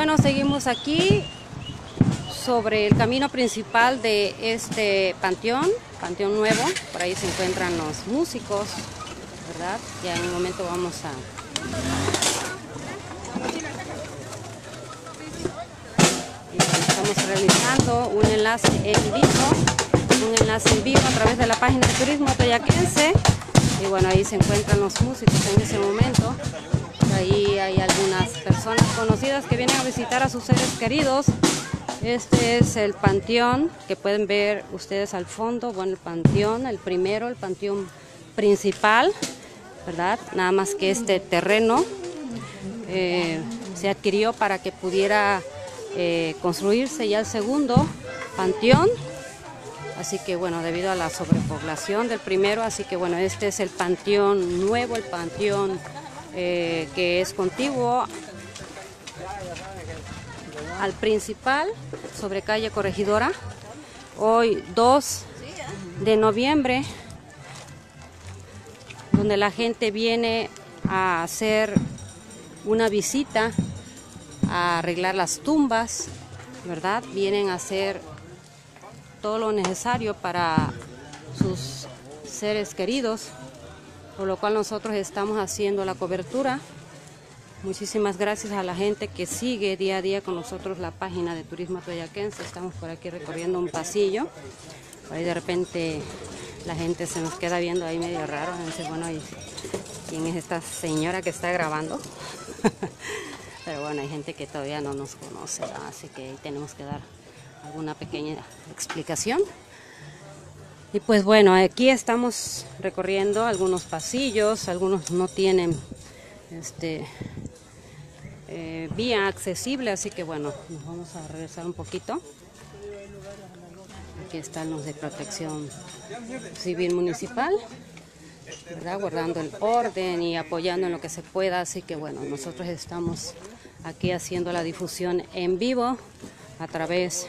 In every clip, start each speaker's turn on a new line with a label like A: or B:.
A: bueno, seguimos aquí sobre el camino principal de este panteón, Panteón Nuevo. Por ahí se encuentran los músicos, ¿verdad? Ya en un momento vamos a... Estamos realizando un enlace en vivo, un enlace en vivo a través de la página de Turismo Toyaquense. Y bueno, ahí se encuentran los músicos en ese momento. Ahí hay algunas personas conocidas que vienen a visitar a sus seres queridos. Este es el panteón que pueden ver ustedes al fondo. Bueno, el panteón, el primero, el panteón principal, ¿verdad? Nada más que este terreno eh, se adquirió para que pudiera eh, construirse ya el segundo panteón. Así que bueno, debido a la sobrepoblación del primero, así que bueno, este es el panteón nuevo, el panteón eh, que es contiguo al principal sobre calle Corregidora. Hoy 2 de noviembre, donde la gente viene a hacer una visita, a arreglar las tumbas, ¿verdad? Vienen a hacer todo lo necesario para sus seres queridos, por lo cual nosotros estamos haciendo la cobertura Muchísimas gracias a la gente que sigue día a día con nosotros la página de Turismo Toyaquense. Estamos por aquí recorriendo un pasillo. ahí de repente la gente se nos queda viendo ahí medio raro. Dice, bueno, ¿quién es esta señora que está grabando? Pero bueno, hay gente que todavía no nos conoce, así que tenemos que dar alguna pequeña explicación. Y pues bueno, aquí estamos recorriendo algunos pasillos, algunos no tienen este eh, vía accesible, así que bueno, nos vamos a regresar un poquito. Aquí están los de protección civil municipal, ¿verdad? guardando el orden y apoyando en lo que se pueda, así que bueno, nosotros estamos aquí haciendo la difusión en vivo a través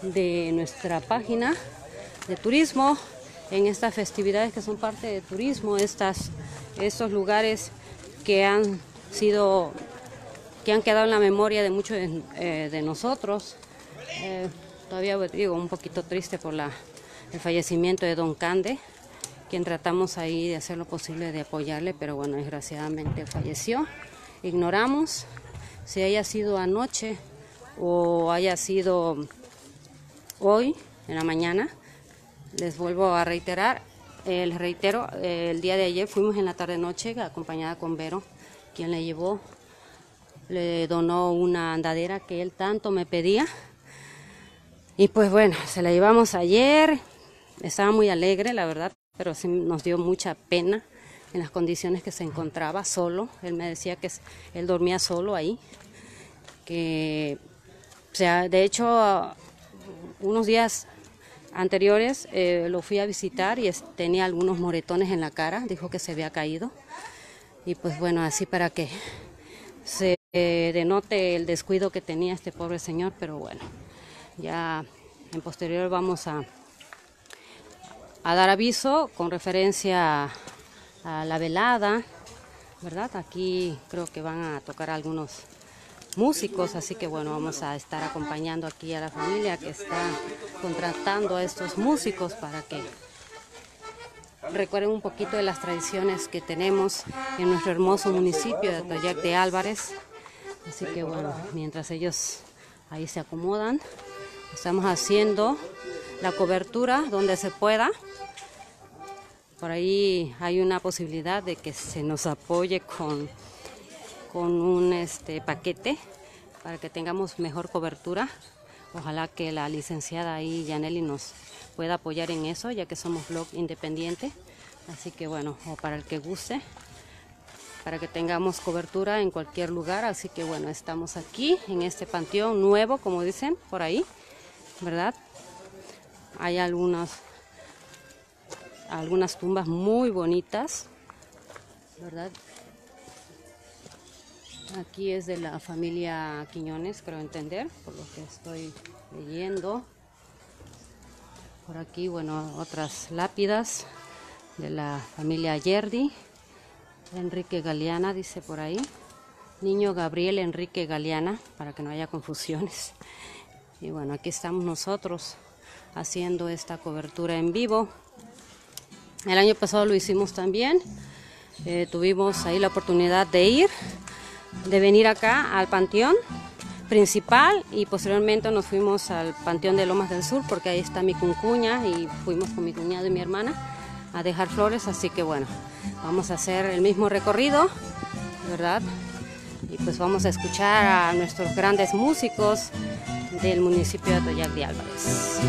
A: de nuestra página de turismo en estas festividades que son parte de turismo, estas, estos lugares que han sido que han quedado en la memoria de muchos de, eh, nosotros. Eh, todavía digo un poquito triste por la, el fallecimiento de Don Cande, quien tratamos ahí de hacer lo posible de apoyarle, pero bueno, desgraciadamente falleció. Ignoramos si haya sido anoche o haya sido hoy, en la mañana. Les vuelvo a reiterar, les reitero, el día de ayer fuimos en la tarde-noche acompañada con Vero, quien le llevó le donó una andadera que él tanto me pedía. Y pues bueno, se la llevamos ayer, estaba muy alegre, la verdad, pero sí nos dio mucha pena en las condiciones que se encontraba solo. Él me decía que él dormía solo ahí, que, o sea, de hecho, unos días anteriores eh, lo fui a visitar y tenía algunos moretones en la cara, dijo que se había caído. Y pues bueno, así para que se eh, denote el descuido que tenía este pobre señor, pero bueno, ya en posterior vamos a, a dar aviso con referencia a, la velada, ¿verdad? Aquí creo que van a tocar algunos músicos, así que bueno, vamos a estar acompañando aquí a la familia que está contratando a estos músicos para que recuerden un poquito de las tradiciones que tenemos en nuestro hermoso municipio de Atoyac de Álvarez. Así que bueno, mientras ellos ahí se acomodan, estamos haciendo la cobertura donde se pueda. Por ahí hay una posibilidad de que se nos apoye con, con un este, paquete para que tengamos mejor cobertura. Ojalá que la licenciada ahí, Yaneli, nos pueda apoyar en eso, ya que somos blog independiente. Así que bueno, o para el que guste, para que tengamos cobertura en cualquier lugar. Así que bueno, estamos aquí en este panteón nuevo, como dicen por ahí, ¿verdad? Hay algunas, algunas tumbas muy bonitas, ¿verdad? Aquí es de la familia Quiñones, creo entender, por lo que estoy leyendo. Por aquí, bueno, otras lápidas de la familia Yerdi. Enrique Galeana dice por ahí. Niño Gabriel Enrique Galeana, para que no haya confusiones. Y bueno, aquí estamos nosotros haciendo esta cobertura en vivo. El año pasado lo hicimos también. Eh, tuvimos ahí la oportunidad de ir, de venir acá al panteón principal y posteriormente nos fuimos al panteón de Lomas del Sur porque ahí está mi cuncuña y fuimos con mi cuñado y mi hermana a dejar flores, así que bueno, vamos a hacer el mismo recorrido, ¿verdad? Y pues vamos a escuchar a nuestros grandes músicos del municipio de Toyac de Álvarez.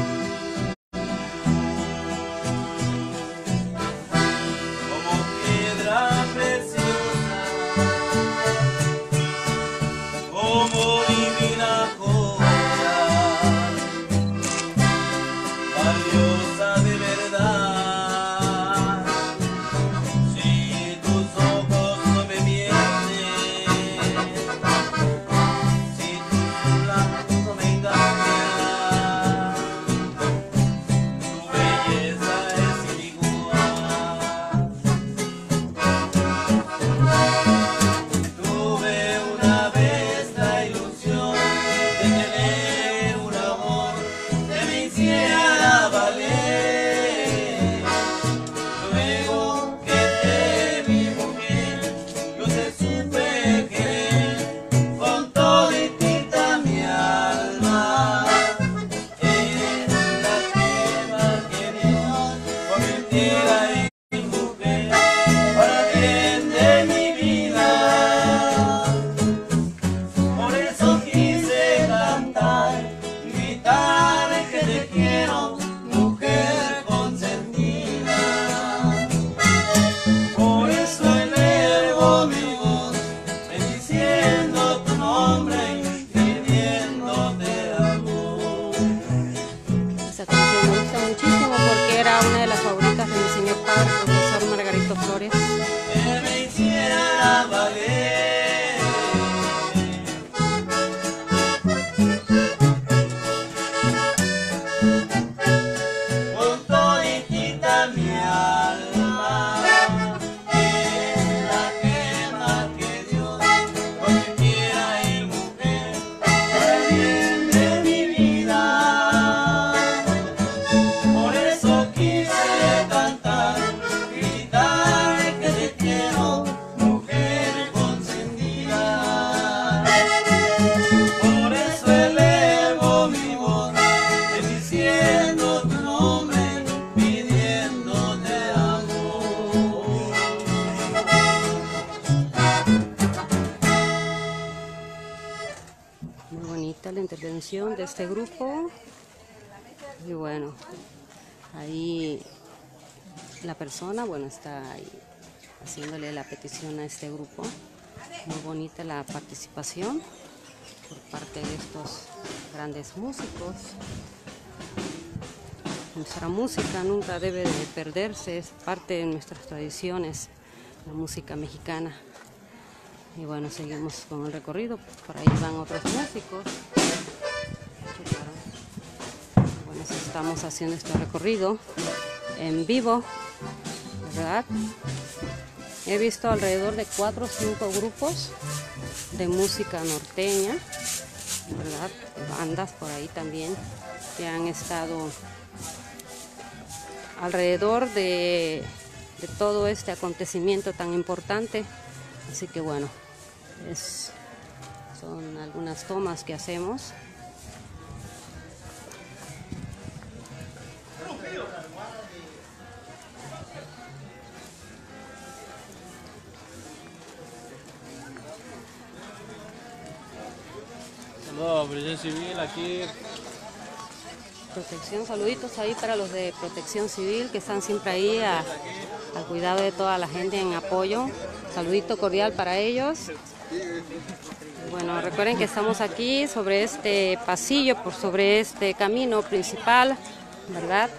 A: De este grupo. Y bueno, ahí la persona, bueno, está ahí haciéndole la petición a este grupo. Muy bonita la participación por parte de estos grandes músicos. Nuestra música nunca debe de perderse, es parte de nuestras tradiciones, la música mexicana. Y bueno, seguimos con el recorrido, por ahí van otros músicos. Estamos haciendo este recorrido en vivo, ¿verdad? He visto alrededor de cuatro o cinco grupos de música norteña, ¿verdad? Bandas por ahí también que han estado alrededor de, todo este acontecimiento tan importante. Así que bueno, son algunas tomas que hacemos.
B: Protección civil aquí.
A: Protección, saluditos ahí para los de protección civil que están siempre ahí al cuidado de toda la gente en apoyo. Saludito cordial para ellos. Bueno, recuerden que estamos aquí sobre este pasillo, por sobre este camino principal, ¿verdad?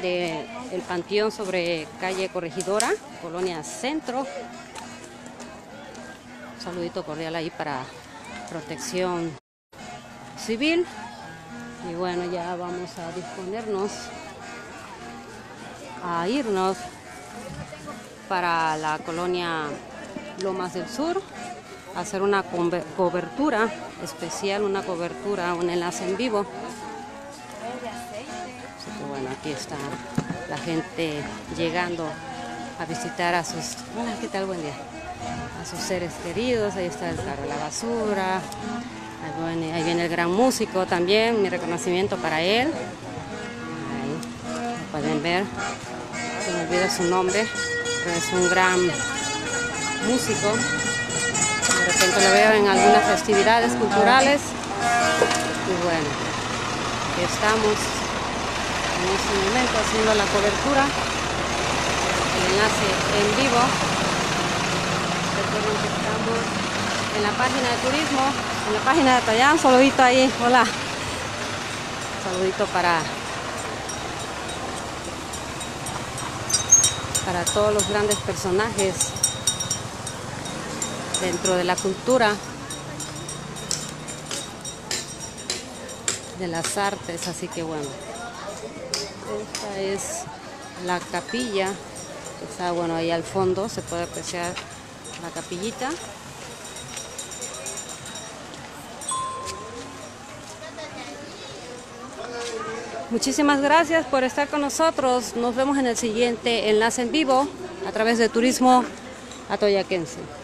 A: De el panteón sobre calle Corregidora, Colonia Centro. saludito cordial ahí para protección civil. Y bueno, ya vamos a disponernos a irnos para la colonia Lomas del Sur, hacer una cobertura especial, una cobertura, un enlace en vivo. Así que bueno, aquí está la gente llegando a visitar a sus... Hola, ¿qué tal? Buen día. Sus seres queridos, ahí está el carro de la basura, ahí viene, el gran músico también, mi reconocimiento para él. Ahí pueden ver, se me olvida su nombre, pero es un gran músico. De repente lo veo en algunas festividades culturales. Y bueno, aquí estamos en este momento haciendo la cobertura, el enlace en vivo. Estamos en la página de turismo, en la página de Tallán, saludito ahí, hola. Saludito para para todos los grandes personajes dentro de la cultura de las artes, así que bueno, esta es la capilla, está bueno ahí al fondo, se puede apreciar la capillita. Muchísimas gracias por estar con nosotros. Nos vemos en el siguiente enlace en vivo a través de Turismo Atoyaquense.